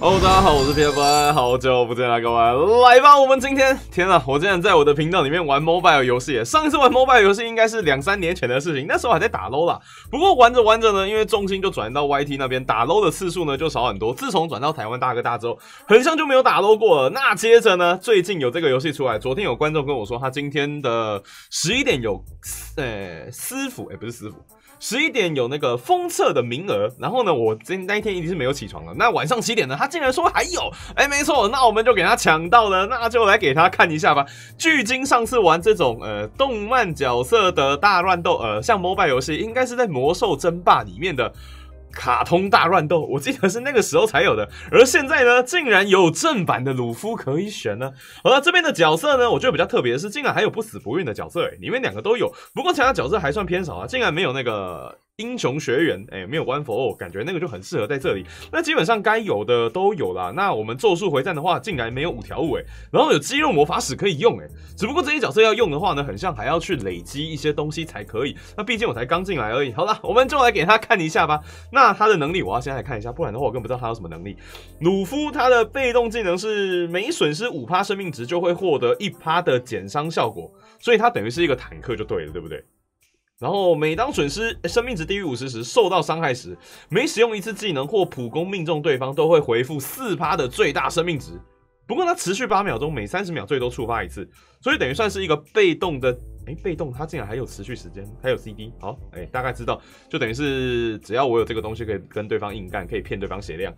Hello，大家好，我是 TF，好久不见了，各位，来吧，我们今天，天啊，我竟然在我的频道里面玩 mobile 游戏，上一次玩 mobile 游戏应该是两三年前的事情，那时候还在打 low 啦。不过玩着玩着呢，因为重心就转到 YT 那边，打 low 的次数呢就少很多。自从转到台湾大哥大之后，很像就没有打 low 过了。那接着呢，最近有这个游戏出来，昨天有观众跟我说，他今天的十一点有，呃，师傅，哎，不是师傅。十一点有那个封测的名额，然后呢，我今那一天一定是没有起床的。那晚上七点呢，他竟然说还有，哎，没错，那我们就给他抢到了，那就来给他看一下吧。距今上次玩这种呃动漫角色的大乱斗，呃，像 MOBA 游戏，应该是在魔兽争霸里面的。卡通大乱斗，我记得是那个时候才有的，而现在呢，竟然有正版的鲁夫可以选呢。好了，这边的角色呢，我觉得比较特别的是，竟然还有不死不运的角色，哎，里面两个都有，不过其他角色还算偏少啊，竟然没有那个。英雄学员，哎，没有 One for All，感觉那个就很适合在这里。那基本上该有的都有啦。那我们咒术回战的话，竟然没有五条悟，哎，然后有肌肉魔法使可以用，哎，只不过这些角色要用的话呢，很像还要去累积一些东西才可以。那毕竟我才刚进来而已。好了，我们就来给他看一下吧。那他的能力，我要先来看一下，不然的话我根本不知道他有什么能力。鲁夫他的被动技能是每损失五趴生命值就会获得一趴的减伤效果，所以他等于是一个坦克就对了，对不对？然后每当损失生命值低于五十时，受到伤害时，每使用一次技能或普攻命中对方，都会回复四趴的最大生命值。不过它持续八秒钟，每三十秒最多触发一次，所以等于算是一个被动的。哎，被动它竟然还有持续时间，还有 CD。好，哎，大概知道，就等于是只要我有这个东西，可以跟对方硬干，可以骗对方血量。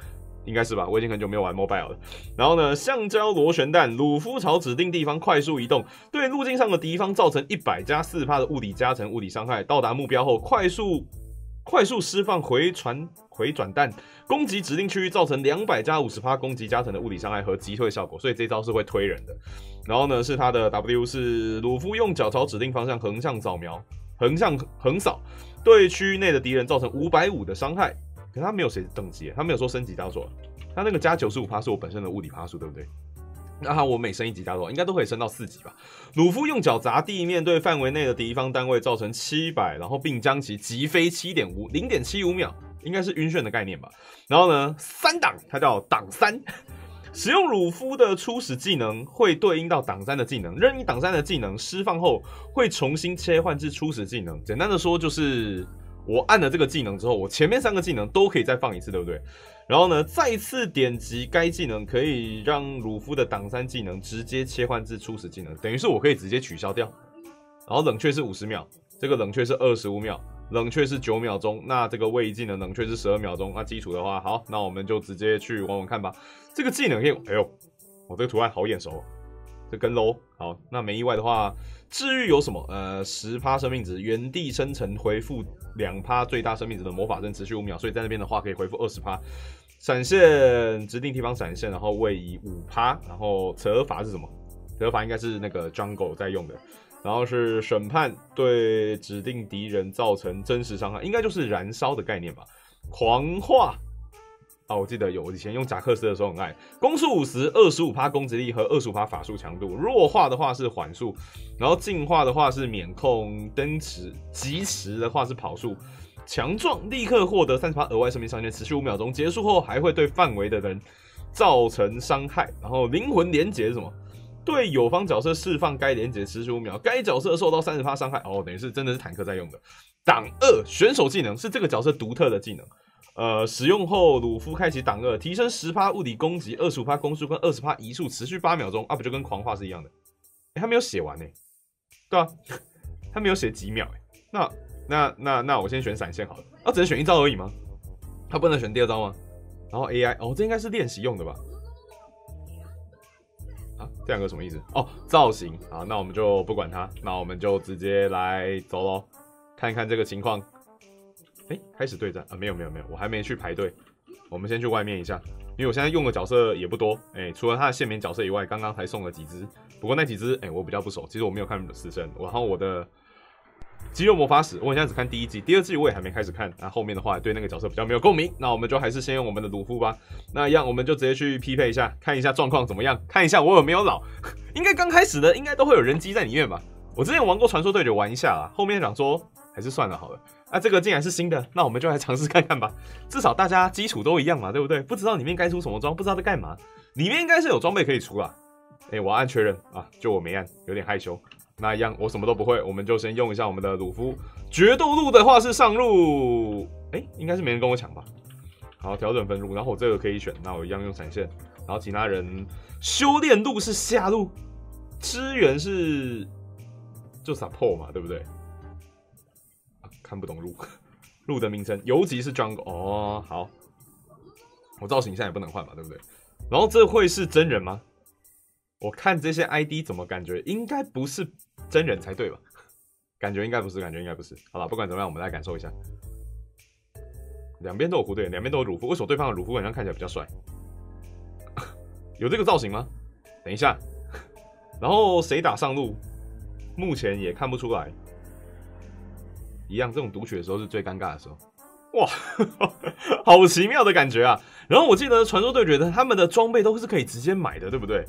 应该是吧，我已经很久没有玩 mobile 了。然后呢，橡胶螺旋弹，鲁夫朝指定地方快速移动，对路径上的敌方造成一百加四帕的物理加成物理伤害。到达目标后，快速快速释放回传回转弹，攻击指定区域造成两百加五十帕攻击加成的物理伤害和击退效果。所以这招是会推人的。然后呢，是他的 W 是鲁夫用脚朝指定方向横向扫描，横向横扫，对区域内的敌人造成五百五的伤害。可他没有谁等级，他没有说升级加多少，他那个加九十五趴是我本身的物理趴数，对不对？那我每升一级加多少，应该都可以升到四级吧？鲁夫用脚砸地面，对范围内的敌方单位造成七百，然后并将其击飞七点五零点七五秒，应该是晕眩的概念吧？然后呢，三档，它叫挡三，使用鲁夫的初始技能会对应到挡三的技能，任意挡三的技能释放后会重新切换至初始技能。简单的说就是。我按了这个技能之后，我前面三个技能都可以再放一次，对不对？然后呢，再次点击该技能，可以让鲁夫的挡三技能直接切换至初始技能，等于是我可以直接取消掉。然后冷却是五十秒，这个冷却是二十五秒，冷却是九秒钟，那这个位移技能冷却是十二秒钟。那基础的话，好，那我们就直接去玩玩看吧。这个技能可以，哎呦，我这个图案好眼熟，这跟喽。好，那没意外的话。治愈有什么？呃，十趴生命值，原地生成回复两趴最大生命值的魔法阵，持续五秒，所以在那边的话可以回复二十趴。闪现指定地方闪现，然后位移五趴，然后折法是什么？折法应该是那个 jungle 在用的，然后是审判对指定敌人造成真实伤害，应该就是燃烧的概念吧？狂化。啊，我记得有，我以前用贾克斯的时候很爱。攻速五十，二十五趴攻击力和二十五趴法术强度。弱化的话是缓速，然后进化的话是免控登池，疾驰的话是跑速。强壮，立刻获得三十趴额外生命上限，持续五秒钟，结束后还会对范围的人造成伤害。然后灵魂连结是什么？对友方角色释放该连结，持续五秒，该角色受到三十趴伤害。哦，等于是真的是坦克在用的。挡二选手技能是这个角色独特的技能。呃，使用后鲁夫开启挡二，提升十趴物理攻击，二十五趴攻速跟二十趴移速，持续八秒钟，啊不就跟狂化是一样的？哎，他没有写完呢，对啊，他没有写几秒哎，那那那那我先选闪现好了，啊只能选一招而已吗？他不能选第二招吗？然后 AI 哦，这应该是练习用的吧？啊，这两个什么意思？哦，造型好，那我们就不管它，那我们就直接来走喽，看一看这个情况。哎，开始对战啊？没有没有没有，我还没去排队。我们先去外面一下，因为我现在用的角色也不多。哎，除了他的限免角色以外，刚刚才送了几只。不过那几只，哎，我比较不熟。其实我没有看死神，然后我的肌肉魔法使，我现在只看第一季，第二季我也还没开始看。那后面的话，对那个角色比较没有共鸣。那我们就还是先用我们的鲁夫吧。那一样，我们就直接去匹配一下，看一下状况怎么样，看一下我有没有老。应该刚开始的应该都会有人机在里面吧？我之前玩过传说对决玩一下啊，后面想说还是算了好了。啊，这个竟然是新的，那我们就来尝试看看吧。至少大家基础都一样嘛，对不对？不知道里面该出什么装，不知道在干嘛，里面应该是有装备可以出啊。哎，我按确认啊，就我没按，有点害羞。那一样，我什么都不会，我们就先用一下我们的鲁夫。决斗路的话是上路，哎，应该是没人跟我抢吧。好，调整分路，然后我这个可以选，那我一样用闪现。然后其他人修炼路是下路，支援是就 support 嘛，对不对？看不懂路 路的名称，尤其是 jungle 哦。好，我造型现在也不能换嘛，对不对？然后这会是真人吗？我看这些 ID 怎么感觉应该不是真人才对吧？感觉应该不是，感觉应该不是。好了，不管怎么样，我们来感受一下。两边都有胡队，两边都有鲁夫。为什么对方的鲁夫好像看起来比较帅？有这个造型吗？等一下，然后谁打上路？目前也看不出来。一样，这种读取的时候是最尴尬的时候。哇，好奇妙的感觉啊！然后我记得传说对决的他们的装备都是可以直接买的，对不对？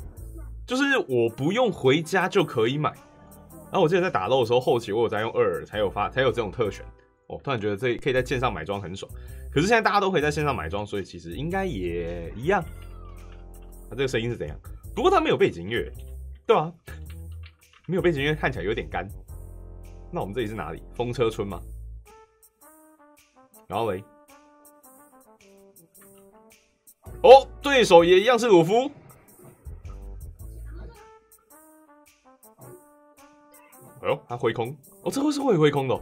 就是我不用回家就可以买。然后我记得在打漏的时候，后期我有在用二才有发才有这种特权。哦，突然觉得这可以在线上买装很爽。可是现在大家都可以在线上买装，所以其实应该也一样。那这个声音是怎样？不过它没有背景音乐，对吧？没有背景音乐看起来有点干。那我们这里是哪里？风车村吗？然后嘞，哦，对手也一样是鲁夫。哎呦，他挥空！哦，这会是会挥空的。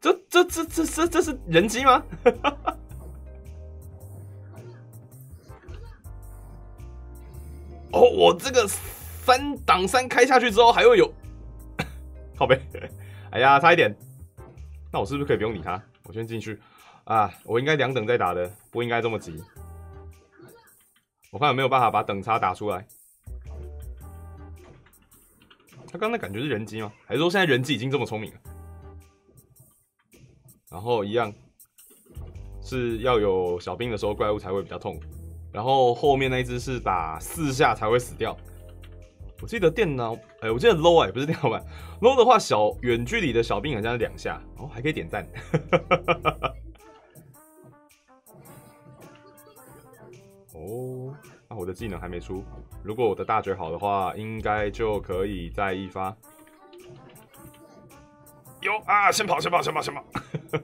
这这这这这这是人机吗？哦，我这个三挡三开下去之后，还会有靠背。哎呀，差一点。那我是不是可以不用理他？我先进去啊！我应该两等再打的，不应该这么急。我看有没有办法把等差打出来。他刚才感觉是人机吗？还是说现在人机已经这么聪明了？然后一样是要有小兵的时候，怪物才会比较痛。然后后面那一只是打四下才会死掉。我记得电脑，哎，我记得 low 哎，不是电脑版 low 的话，小远距离的小兵好像是两下，哦，还可以点赞。哦，那我的技能还没出，如果我的大绝好的话，应该就可以再一发。有啊，先跑，先跑，先跑，先跑。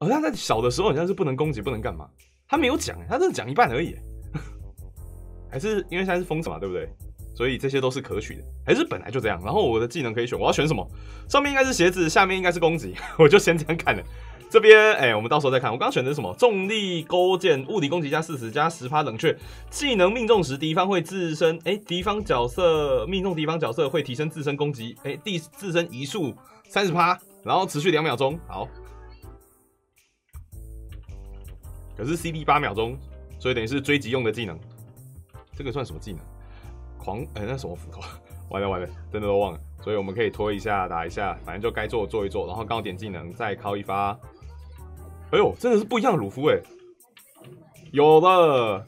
好像在小的时候好像是不能攻击，不能干嘛？他没有讲，他只是讲一半而已。还是因为现在是封神嘛，对不对？所以这些都是可取的，还是本来就这样。然后我的技能可以选，我要选什么？上面应该是鞋子，下面应该是攻击，我就先这样看了。这边哎，我们到时候再看。我刚刚选的是什么？重力勾践，物理攻击加四十加十趴冷却，技能命中时敌方会自身哎，敌方角色命中敌方角色会提升自身攻击哎，第自身移速三十趴，然后持续两秒钟。好，可是 CD 八秒钟，所以等于是追击用的技能。这个算什么技能？狂哎，那什么斧头？完了完了，真的都忘了。所以我们可以拖一下，打一下，反正就该做做一做，然后刚好点技能，再敲一发。哎呦，真的是不一样的鲁夫哎！有了，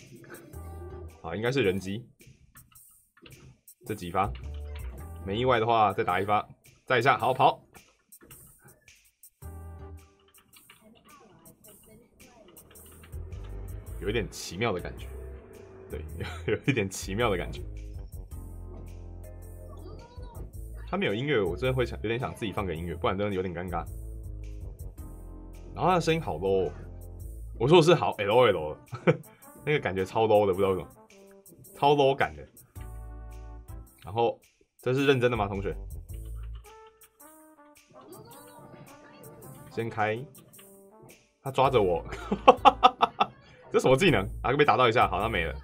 好，应该是人机。这几发，没意外的话再打一发，再一下，好跑。有一点奇妙的感觉，对，有 有一点奇妙的感觉。他没有音乐，我真的会想有点想自己放个音乐，不然真的有点尴尬。然后他的声音好 low，我说的是好 L L，那个感觉超 low 的，不知道为什么，超 low 感的。然后这是认真的吗，同学？先开，他抓着我，这什么技能？啊，被打到一下，好像没了。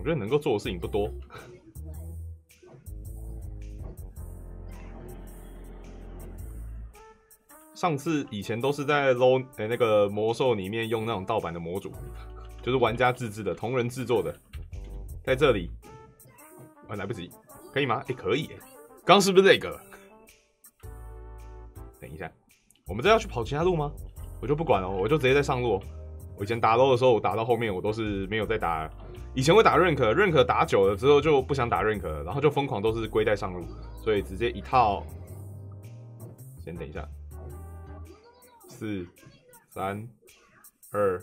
我觉得能够做的事情不多。上次以前都是在 low 那个魔兽里面用那种盗版的模组，就是玩家自制的同人制作的，在这里啊来不及，可以吗？哎可以，刚是不是这个？等一下，我们这要去跑其他路吗？我就不管了，我就直接在上路，我以前打 low 的时候，我打到后面我都是没有在打，以前会打 rank，rank 打久了之后就不想打 rank 了，然后就疯狂都是龟带上路，所以直接一套。先等一下，四、三、二，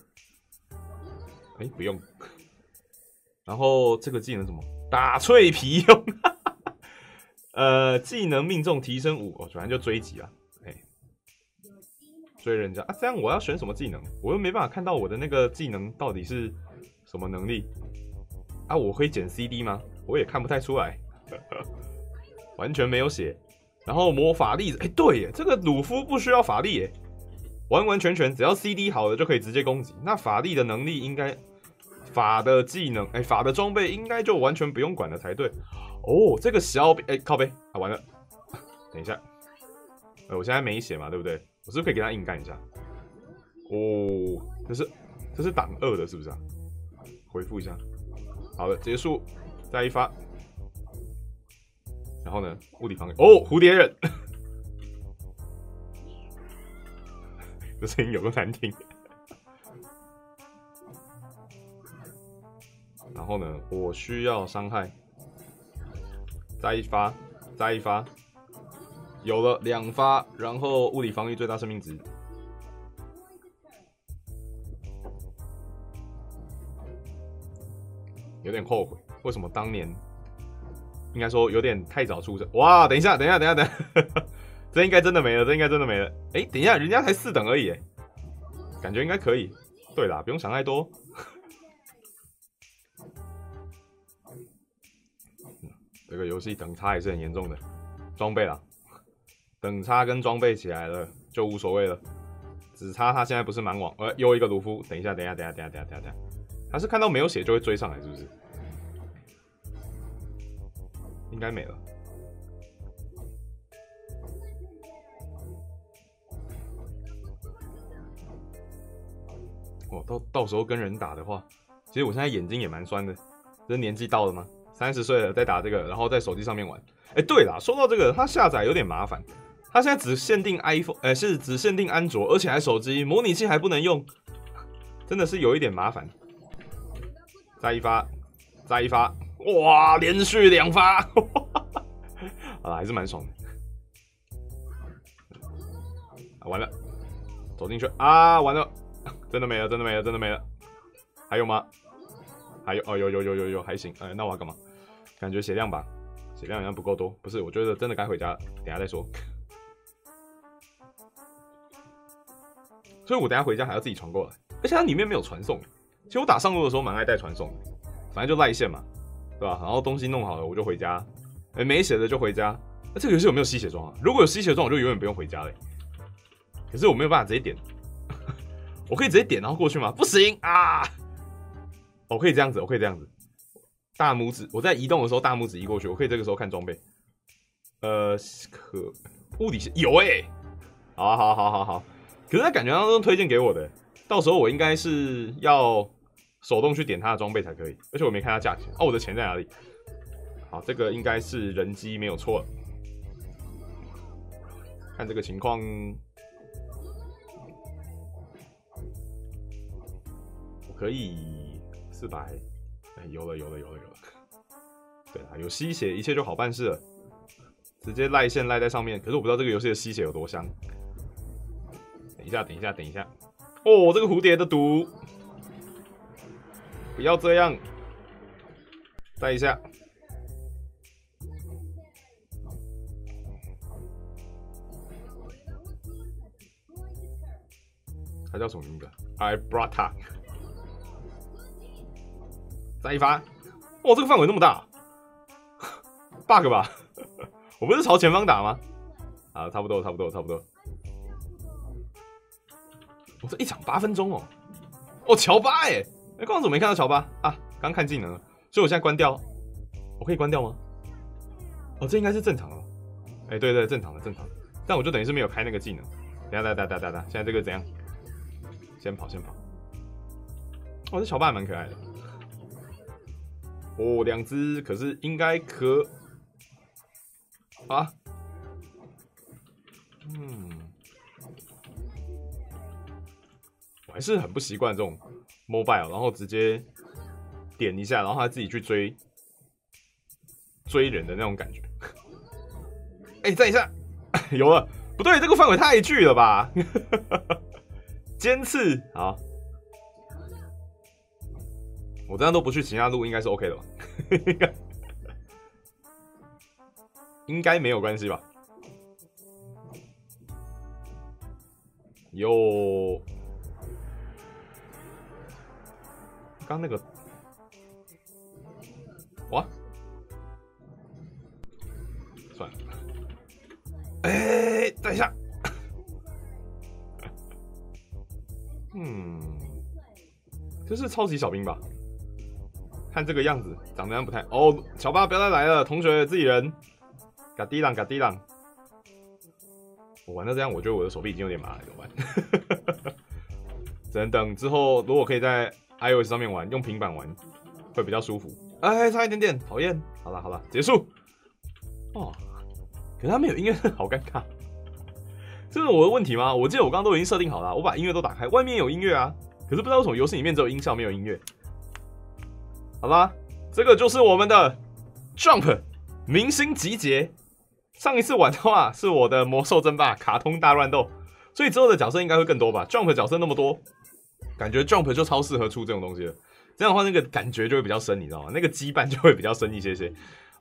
哎，不用。然后这个技能怎么？打脆皮用。呃，技能命中提升五，哦，反正就追击啊。哎，追人家啊？这样我要选什么技能？我又没办法看到我的那个技能到底是什么能力啊？我可以减 CD 吗？我也看不太出来，完全没有写。然后魔法力，哎，对耶，这个鲁夫不需要法力耶，完完全全只要 CD 好了就可以直接攻击。那法力的能力应该，法的技能，哎，法的装备应该就完全不用管了才对。哦，这个小，哎，靠背啊，完了，等一下，哎，我现在没血嘛，对不对？我是不是可以给他硬干一下？哦，这是这是挡二的，是不是啊？回复一下，好了，结束，再一发。然后呢？物理防御哦，蝴蝶忍，这声音有个难听。然后呢？我需要伤害，再一发，再一发，有了两发，然后物理防御最大生命值，有点后悔，为什么当年？应该说有点太早出生哇！等一下，等一下，等一下，等，这应该真的没了，这应该真的没了。哎，等一下，人家才四等而已，感觉应该可以。对啦，不用想太多。这个游戏等差也是很严重的，装备啦，等差跟装备起来了就无所谓了，只差他现在不是满网，呃，又一个卢夫。等一下，等一下，等一下，等一下，等一下，他是看到没有血就会追上来，是不是？应该没了。哦，到到时候跟人打的话，其实我现在眼睛也蛮酸的，这年纪到了吗？三十岁了再打这个，然后在手机上面玩。哎，对了，说到这个，它下载有点麻烦，它现在只限定 iPhone，哎，是只限定安卓，而且还手机模拟器还不能用，真的是有一点麻烦。再一发，再一发。哇，连续两发，啊，还是蛮爽的。完了，走进去啊，完了，真的没了，真的没了，真的没了。还有吗？还有哦，有有有有有，还行。哎，那我要干嘛？感觉血量吧，血量好像不够多。不是，我觉得真的该回家了，等下再说。所以我等下回家还要自己传过来，而且它里面没有传送。其实我打上路的时候蛮爱带传送的，反正就赖线嘛。对吧？然后东西弄好了，我就回家。哎，没血的就回家。那这个游戏有没有吸血装啊？如果有吸血装，我就永远不用回家嘞。可是我没有办法直接点，我可以直接点然后过去吗？不行啊！我可以这样子，我可以这样子。大拇指，我在移动的时候大拇指移过去，我可以这个时候看装备。呃，可物理是有哎，好好好好好。可是他感觉当中推荐给我的，到时候我应该是要。手动去点他的装备才可以，而且我没看他价钱哦，我的钱在哪里？好，这个应该是人机没有错。看这个情况，我可以四百，哎，有了有了有了有了。对啊，有吸血，一切就好办事了。直接赖线赖在上面，可是我不知道这个游戏的吸血有多香。等一下，等一下，等一下。哦，这个蝴蝶的毒。不要这样，再一下，他叫什么名字？I brought her。再一发，哇，这个范围那么大，bug 吧？我不是朝前方打吗？啊，差不多，差不多，差不多。我这一场八分钟哦，哦，乔巴哎。哎，刚刚怎么没看到乔巴啊？刚看技能了，所以我现在关掉，我可以关掉吗？哦，这应该是正常的。哎，对对，正常的，正常的。但我就等于是没有开那个技能。等下，等下，等下，等下，现在这个怎样？先跑，先跑。哦，这乔巴蛮可爱的。哦，两只，可是应该可啊。嗯。我还是很不习惯这种 mobile，然后直接点一下，然后他自己去追追人的那种感觉。哎，站一下，有了，不对，这个范围太巨了吧？尖刺，好，我这样都不去其他路，应该是 OK 的吧？应该应该没有关系吧？有，刚那个，哇，算了，哎，等一下，嗯，这是超级小兵吧？看这个样子，长得样不太……哦，小八不要再来了，同学自己人，嘎滴浪嘎滴浪。我玩到这样，我觉得我的手臂已经有点麻了，怎么办？只能等之后，如果可以在 iOS 上面玩，用平板玩会比较舒服。哎，差一点点，讨厌。好了好了，结束。哦，可是他没有音乐，好尴尬。这是我的问题吗？我记得我刚刚都已经设定好了，我把音乐都打开，外面有音乐啊。可是不知道为什么游戏里面只有音效没有音乐。好啦，这个就是我们的 Jump 明星集结。上一次玩的话是我的魔兽争霸卡通大乱斗，所以之后的角色应该会更多吧？Jump 角色那么多，感觉 Jump 就超适合出这种东西了。这样的话，那个感觉就会比较深，你知道吗？那个羁绊就会比较深一些些。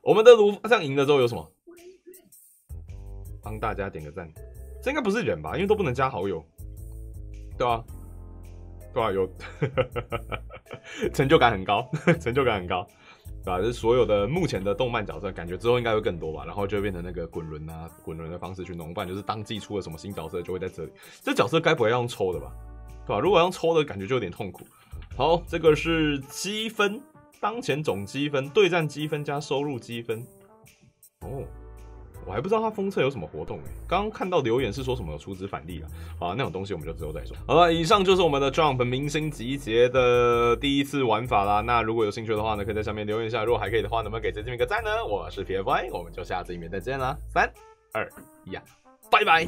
我们的卢这样赢了之后有什么？帮大家点个赞。这应该不是人吧？因为都不能加好友，对啊，对啊，有 成就感很高，成就感很高。对吧？这所有的目前的动漫角色，感觉之后应该会更多吧。然后就变成那个滚轮啊，滚轮的方式去弄。不然就是当季出了什么新角色，就会在这里。这角色该不会要用抽的吧？对吧？如果要抽的感觉就有点痛苦。好，这个是积分，当前总积分，对战积分加收入积分。哦。我还不知道他封测有什么活动诶，刚刚看到留言是说什么有出资返利了，好，那种东西我们就之后再说。好了，以上就是我们的 Jump 明星集结的第一次玩法啦。那如果有兴趣的话呢，可以在下面留言一下。如果还可以的话，能不能给这边一个赞呢？我是 PFY，我们就下次影片再见啦，三二一，拜拜。